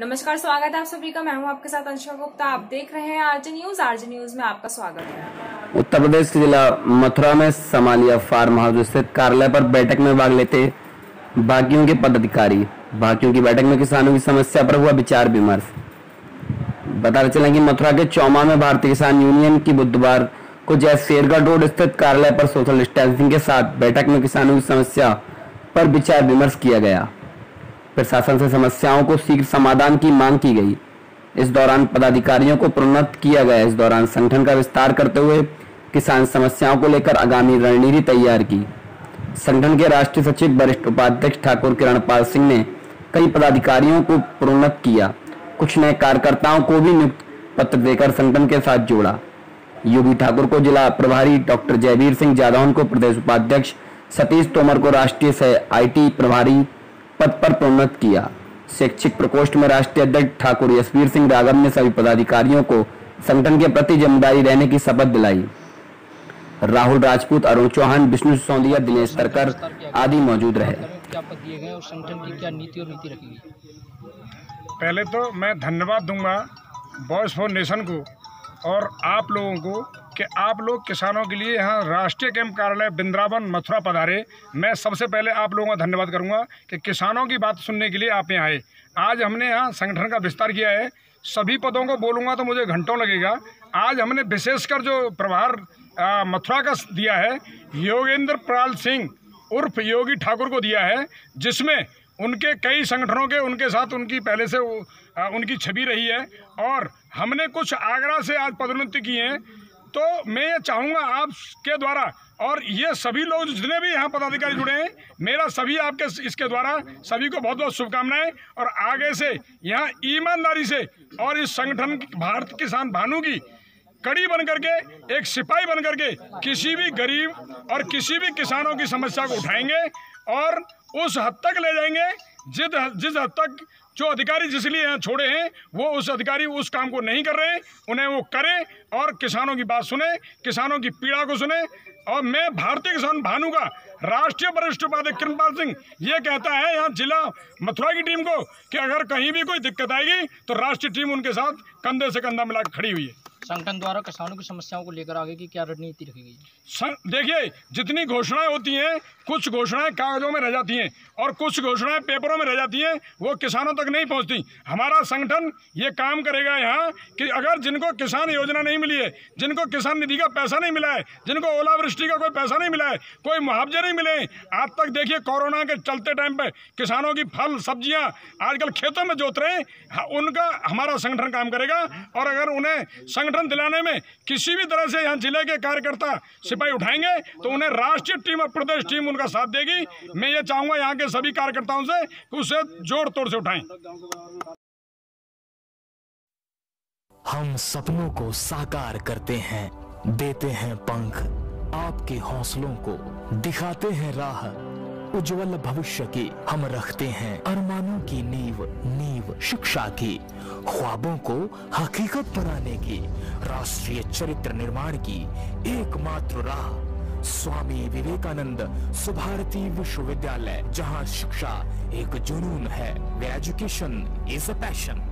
नमस्कार, स्वागत है आप सभी का। मैं हूँ आपके साथ अंशुल गुप्ता। आप देख रहे हैं आरजे न्यूज़। आरजे न्यूज़ में आपका स्वागत है। उत्तर प्रदेश के जिला मथुरा में समालिया फार्म हाउस स्थित कार्यालय पर बैठक में भाग लेते बागियों के पदाधिकारी। बागियों की बैठक में किसानों की समस्या पर हुआ विचार विमर्श। बताते चलें कि मथुरा के चौमा में भारतीय किसान यूनियन की बुधवार को जय शेरगढ़ रोड स्थित कार्यालय पर सोशल डिस्टेंसिंग के साथ बैठक में किसानों की समस्या पर विचार विमर्श किया गया। प्रशासन से समस्याओं को शीघ्र समाधान की मांग की गई। इस दौरान पदाधिकारियों को प्रोन्नत किया गया। इस दौरान संगठन का विस्तार करते हुए किसान समस्याओं को लेकर आगामी रणनीति तैयार की। संगठन के राष्ट्रीय सचिव, वरिष्ठ उपाध्यक्ष ठाकुर किरण पाल सिंह ने कई पदाधिकारियों को प्रोन्नत किया। कुछ नए कार्यकर्ताओं को भी नियुक्त पत्र देकर संगठन के साथ जोड़ा। योगी ठाकुर को जिला प्रभारी डॉक्टर जयवीर सिंह जादौन को प्रदेश उपाध्यक्ष सतीश तोमर को राष्ट्रीय सह आईटी प्रभारी पद पर प्रोन्नत किया। शैक्षिक प्रकोष्ठ में राष्ट्रीय अध्यक्ष ठाकुर यशवीर सिंह राघव ने सभी पदाधिकारियों को संगठन के प्रति ज़िम्मेदारी रहने की शपथ दिलाई। राहुल राजपूत, अरुण चौहान, विष्णु सौंदिया दिनेश तरकर आदि मौजूद रहे। पहले तो मैं धन्यवाद दूँगा वॉइस फॉर नेशन को और आप लोगों को कि आप लोग किसानों के लिए यहाँ राष्ट्रीय कैंप कार्यालय वृंदावन मथुरा पधारे। मैं सबसे पहले आप लोगों का धन्यवाद करूँगा कि किसानों की बात सुनने के लिए आप यहाँ आए। आज हमने यहाँ संगठन का विस्तार किया है। सभी पदों को बोलूँगा तो मुझे घंटों लगेगा। आज हमने विशेषकर जो प्रभार मथुरा का दिया है, योगेंद्र प्राल सिंह उर्फ़ योगी ठाकुर को दिया है, जिसमें उनके कई संगठनों के, उनके साथ उनकी पहले से उनकी छवि रही है। और हमने कुछ आगरा से आज पदोन्नति की है। तो मैं ये चाहूँगा आपके द्वारा, और ये सभी लोग जितने भी यहाँ पदाधिकारी जुड़े हैं, मेरा सभी आपके इसके द्वारा सभी को बहुत बहुत शुभकामनाएँ, और आगे से यहाँ ईमानदारी से और इस संगठन भारत किसान भानु की कड़ी बन करके एक सिपाही बन करके किसी भी गरीब और किसी भी किसानों की समस्या को उठाएँगे और उस हद तक ले जाएँगे जिस जिस हद तक जो अधिकारी जिसलिए यहाँ छोड़े हैं, वो उस अधिकारी उस काम को नहीं कर रहे, उन्हें वो करें और किसानों की बात सुने, किसानों की पीड़ा को सुने। और मैं भारतीय किसान भानु का राष्ट्रीय वरिष्ठ उपाध्यक्ष किरणपाल सिंह ये कहता है, यहाँ जिला मथुरा की टीम को कि अगर कहीं भी कोई दिक्कत आएगी तो राष्ट्रीय टीम उनके साथ कंधे से कंधा मिला खड़ी हुई है। संगठन द्वारा किसानों की समस्याओं को लेकर आगे की क्या रणनीति रखी गई देखिए, जितनी घोषणाएँ होती हैं, कुछ घोषणाएँ कागजों में रह जाती हैं और कुछ घोषणाएँ पेपरों में रह जाती हैं, वो किसानों तक नहीं पहुँचती। हमारा संगठन ये काम करेगा यहाँ कि अगर जिनको किसान योजना नहीं मिली है, जिनको किसान निधि का पैसा नहीं मिला है, जिनको ओलावृष्टि का कोई पैसा नहीं मिला है, कोई मुआवजे नहीं मिले आज तक देखिए कोरोना के चलते टाइम पे किसानों की फल, सब्ज़ियाँ आजकल खेतों में जोत रहे हैं उनका हमारा संगठन काम करेगा और अगर उन्हें समर्थन दिलाने में किसी भी तरह से यहाँ ज़िले के कार्यकर्ता सिपाही उठाएँगे तो उन्हें राष्ट्रीय टीम और प्रदेश टीम उनका साथ देगी। मैं ये चाहूँगा यहाँ के सभी कार्यकर्ताओं से उसे जोड़ तोड़ से उठाएँ। हम सपनों को साकार करते हैं, देते हैं पंख, आपके हौसलों को दिखाते हैं राह। उज्जवल भविष्य की हम रखते हैं। अरमानों की नींव नींव शिक्षा की, ख्वाबों को हकीकत बनाने की, राष्ट्रीय चरित्र निर्माण की एकमात्र राह। स्वामी विवेकानंद सुभारती विश्वविद्यालय, जहाँ शिक्षा एक जुनून है। Education is a passion